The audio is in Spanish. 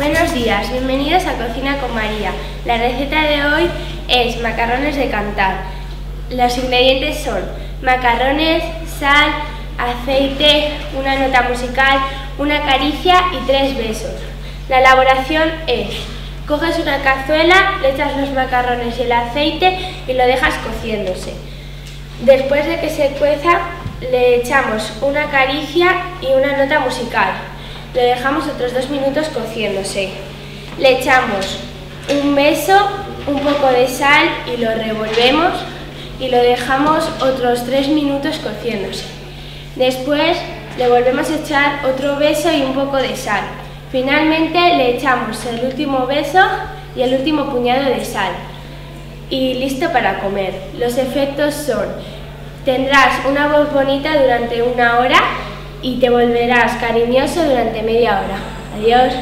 Buenos días, bienvenidos a Cocina con María. La receta de hoy es macarrones de cantar. Los ingredientes son macarrones, sal, aceite, una nota musical, una caricia y tres besos. La elaboración es, coges una cazuela, le echas los macarrones y el aceite y lo dejas cociéndose. Después de que se cueza, le echamos una caricia y una nota musical. Lo dejamos otros dos minutos cociéndose. Le echamos un beso, un poco de sal y lo revolvemos y lo dejamos otros tres minutos cociéndose. Después le volvemos a echar otro beso y un poco de sal. Finalmente le echamos el último beso y el último puñado de sal. Y listo para comer. Los efectos son, tendrás una voz bonita durante una hora y te volverás cariñoso durante media hora. Adiós.